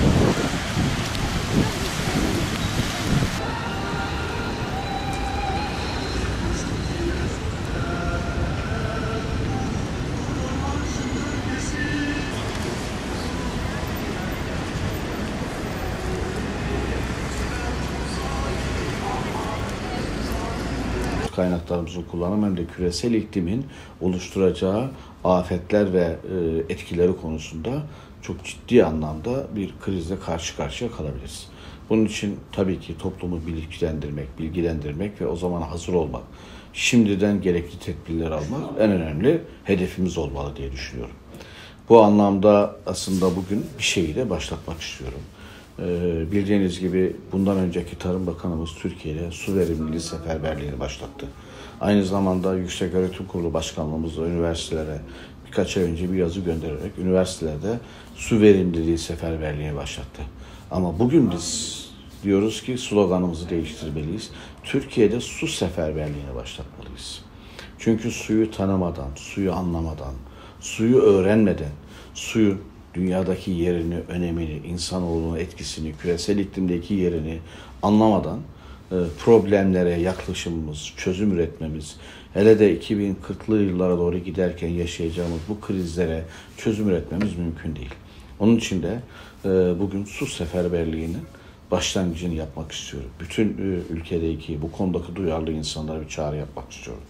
Thank you. Kaynaklarımızın kullanımı hem de küresel iklimin oluşturacağı afetler ve e, etkileri konusunda çok ciddi anlamda bir krizle karşı karşıya kalabiliriz. Bunun için tabii ki toplumu bilgilendirmek, bilgilendirmek ve o zaman hazır olmak, şimdiden gerekli tedbirler almak en önemli hedefimiz olmalı diye düşünüyorum. Bu anlamda aslında bugün bir şeyi de başlatmak istiyorum. Ee, bildiğiniz gibi bundan önceki Tarım Bakanımız Türkiye'de su verimliliği seferberliğini başlattı. Aynı zamanda Yüksek Öğretim Kurulu Başkanlığımız da üniversitelere birkaç ay önce bir yazı göndererek üniversitelerde su verimliliği seferberliğini başlattı. Ama bugün biz diyoruz ki sloganımızı değiştirmeliyiz. Türkiye'de su seferberliğine başlatmalıyız. Çünkü suyu tanımadan, suyu anlamadan, suyu öğrenmeden, suyun dünyadaki yerini, önemini, insanoğlunun etkisini, küresel iklimdeki yerini anlamadan e, problemlere yaklaşımımız, çözüm üretmemiz, hele de 2040'lı yıllara doğru giderken yaşayacağımız bu krizlere çözüm üretmemiz mümkün değil. Onun için de e, bugün su seferberliğinin başlangıcını yapmak istiyorum. Bütün e, ülkedeki bu konudaki duyarlı insanlara bir çağrı yapmak istiyorum.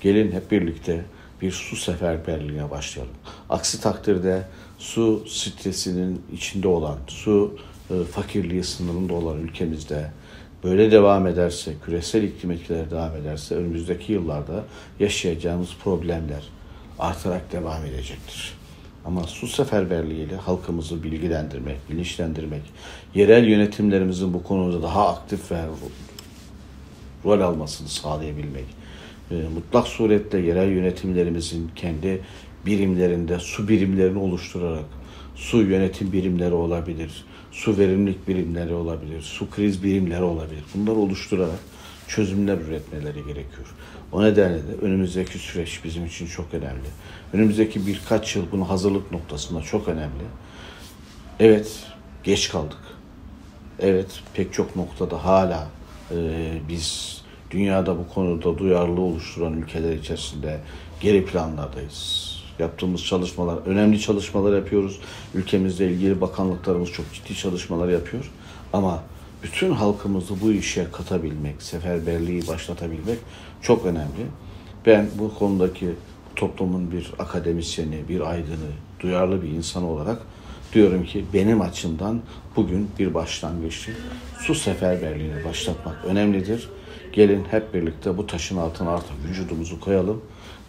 Gelin hep birlikte bir su seferberliğine başlayalım. Aksi takdirde su stresinin içinde olan, su e, fakirliği sınırında olan ülkemizde böyle devam ederse, küresel iklim etkileri devam ederse önümüzdeki yıllarda yaşayacağımız problemler artarak devam edecektir. Ama su seferberliğiyle halkımızı bilgilendirmek, bilinçlendirmek, yerel yönetimlerimizin bu konuda daha aktif ve rol almasını sağlayabilmek, e, mutlak surette yerel yönetimlerimizin kendi birimlerinde su birimlerini oluşturarak su yönetim birimleri olabilir, su verimlilik birimleri olabilir, su kriz birimleri olabilir. Bunları oluşturarak çözümler üretmeleri gerekiyor. O nedenle de önümüzdeki süreç bizim için çok önemli. Önümüzdeki birkaç yıl bunu hazırlık noktasında çok önemli. Evet, geç kaldık. Evet, pek çok noktada hala biz dünyada bu konuda duyarlılığı oluşturan ülkeler içerisinde geri planlardayız. Yaptığımız çalışmalar, önemli çalışmalar yapıyoruz. Ülkemizle ilgili bakanlıklarımız çok ciddi çalışmalar yapıyor. Ama bütün halkımızı bu işe katabilmek, seferberliği başlatabilmek çok önemli. Ben bu konudaki toplumun bir akademisyeni, bir aydını, duyarlı bir insan olarak diyorum ki benim açımdan bugün bir başlangıçtır. Su seferberliğini başlatmak önemlidir. Gelin hep birlikte bu taşın altına artık vücudumuzu koyalım.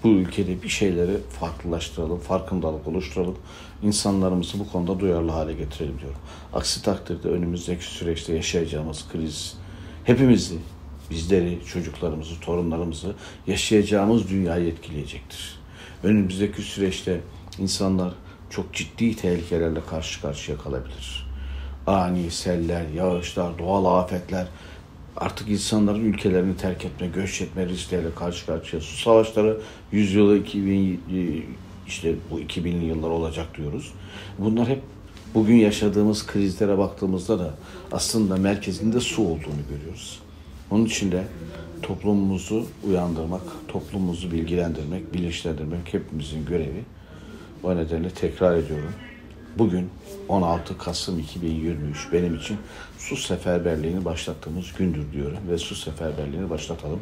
Bu ülkede bir şeyleri farklılaştıralım, farkındalık oluşturalım. İnsanlarımızı bu konuda duyarlı hale getirelim diyorum. Aksi takdirde önümüzdeki süreçte yaşayacağımız kriz hepimizi, bizleri, çocuklarımızı, torunlarımızı yaşayacağımız dünyayı etkileyecektir. Önümüzdeki süreçte insanlar çok ciddi tehlikelerle karşı karşıya kalabilir. Ani seller, yağışlar, doğal afetler, artık insanların ülkelerini terk etme, göç etme riskleriyle karşı karşıya. Su savaşları yüzyılı 2000 işte bu 2000'li yıllar olacak diyoruz. Bunlar hep bugün yaşadığımız krizlere baktığımızda da aslında merkezinde su olduğunu görüyoruz. Onun için de toplumumuzu uyandırmak, toplumumuzu bilgilendirmek, bilinçlendirmek hepimizin görevi. O nedenle tekrar ediyorum. Bugün 16 Kasım 2023 benim için su seferberliğini başlattığımız gündür diyorum ve su seferberliğini başlatalım.